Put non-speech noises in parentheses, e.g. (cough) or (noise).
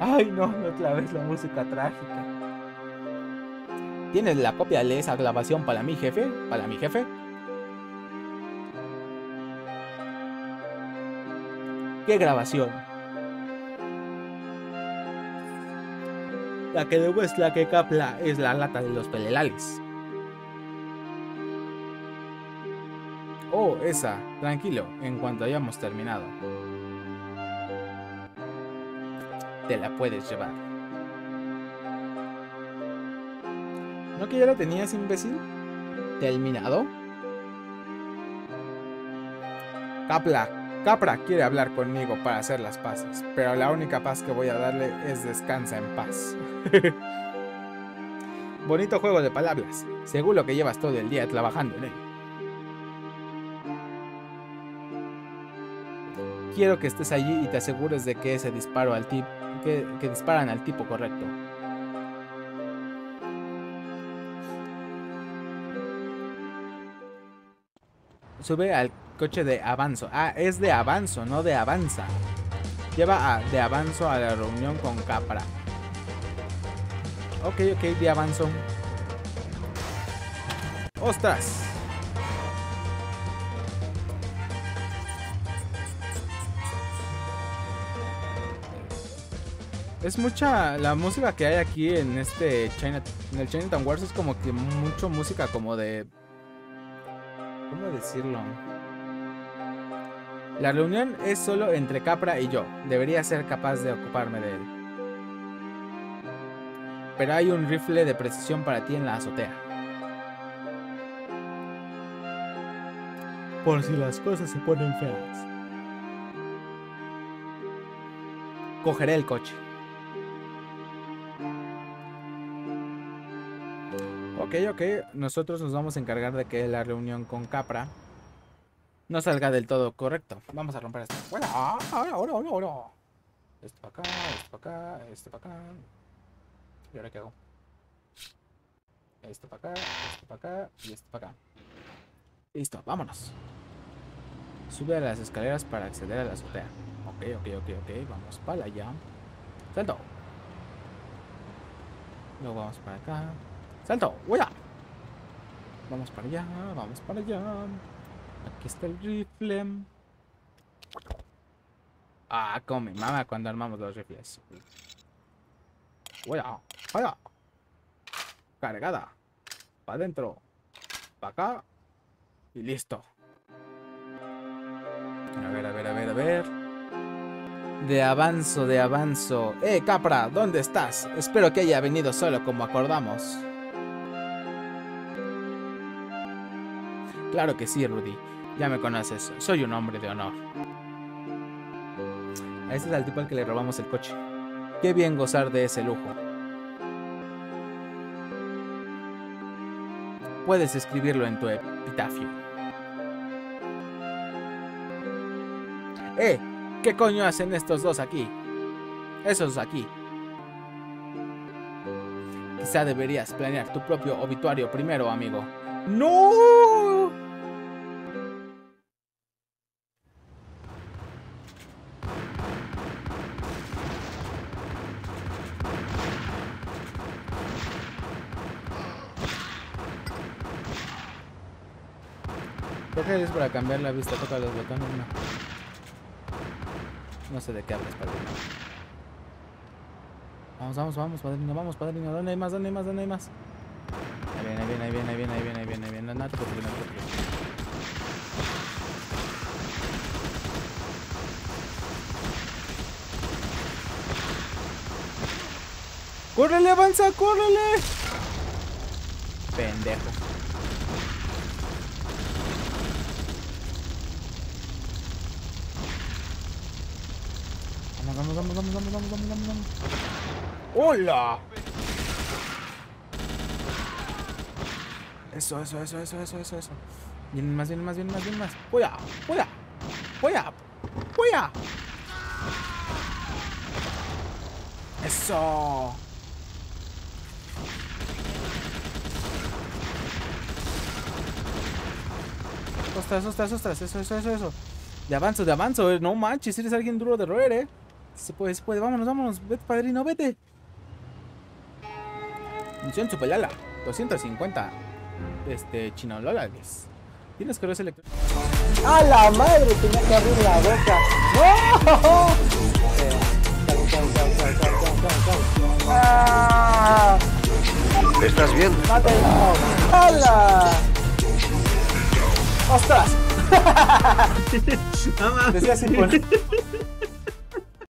Ay, no, no otra vez la música trágica. ¿Tienes la copia de esa grabación para mi jefe? ¿Para mi jefe? ¿Qué grabación? La que demuestra que Capla es la lata de los pelelales. Oh, esa. Tranquilo, en cuanto hayamos terminado. Te la puedes llevar. ¿No que ya la tenías, imbécil? ¿Terminado? Capla, Capra quiere hablar conmigo para hacer las paces, pero la única paz que voy a darle es descansa en paz. (laughs) Bonito juego de palabras. Seguro que llevas todo el día trabajando en él. Quiero que estés allí y te asegures de que ese disparo al tipo que, disparan al tipo correcto. Sube al coche de Avanzo. Ah, es de Avanzo, no de Avanza. Lleva a, de Avanzo a la reunión con Capra. Ok, ok, de Avanzo. ¡Ostras! Es mucha la música que hay aquí en este China, en el Chinatown Wars es como que mucho música como de ¿Cómo decirlo? La reunión es solo entre Capra y yo. Debería ser capaz de ocuparme de él. Pero hay un rifle de precisión para ti en la azotea. Por si las cosas se ponen feas. Cogeré el coche. Ok, ok. Nosotros nos vamos a encargar de que la reunión con Capra no salga del todo correcto. Vamos a romper esto. Bueno, ahora, ahora, ahora, ahora. Esto para acá, esto para acá, esto para acá. ¿Y ahora qué hago? Esto para acá, esto para acá y esto para acá. Listo, vámonos. Sube a las escaleras para acceder a la azotea. Ok, ok, ok, ok. Vamos para allá. Salto. Luego vamos para acá. ¡Salto! ¡Huya! Vamos para allá, vamos para allá. Aquí está el rifle. Ah, come, mamá, cuando armamos los rifles. ¡Huya! ¡Huya! Cargada. Para adentro. Para acá. Y listo. A ver, a ver, a ver, a ver. De avanzo, de avanzo. ¡Eh, Capra! ¿Dónde estás? Espero que haya venido solo como acordamos. Claro que sí, Rudy. Ya me conoces. Soy un hombre de honor. A este es el tipo al que le robamos el coche. Qué bien gozar de ese lujo. Puedes escribirlo en tu epitafio. ¡Eh! ¿Qué coño hacen estos dos aquí? Esos aquí. Quizá deberías planear tu propio obituario primero, amigo. ¡No! Creo que es para cambiar la vista, toca los botones, no. No sé de qué hablas, padrino. Vamos, vamos, vamos, padrino, vamos, padrino. ¿Dónde hay más? ¿Dónde hay más? ¿Dónde hay más? Ahí viene, ahí viene, ahí viene, ahí viene, ahí viene, ahí viene, ahí viene. No te preocupes, no te preocupes. ¡Córrele, avanza, córrele! Pendejo. ¡Hola! Eso, eso, eso, eso, eso, eso, eso. Vienen más, vienen más, vienen más, vienen más. ¡Voy a! ¡Voy a! ¡Eso! Ostras, ostras, ostras, eso, eso, eso, eso. De avanzo, de avanzo, eh. no manches, eres alguien duro de roer, eh. Se puede, se puede. Vámonos, vámonos. Vete, padrino, vete. Misión Supelala. 250. Este, chinololales. Tienes correos electrónicos. ¡A la madre! Tenía que abrir la boca. ¡No! ¿Estás bien? ¡Mátelo! ¡Hala! ¡Ostras! (laughs)